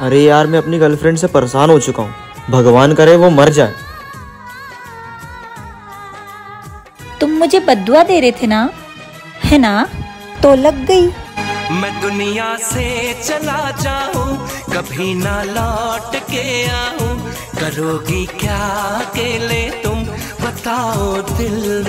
अरे यार मैं अपनी गर्लफ्रेंड से परेशान हो चुका हूँ। भगवान करे वो मर जाए। तुम मुझे बदुआ दे रहे थे ना? है ना? तो लग गई। मैं दुनिया से चला जाऊँ कभी ना लौट के आऊँ। करोगी क्या अकेले तुम? बताओ दिल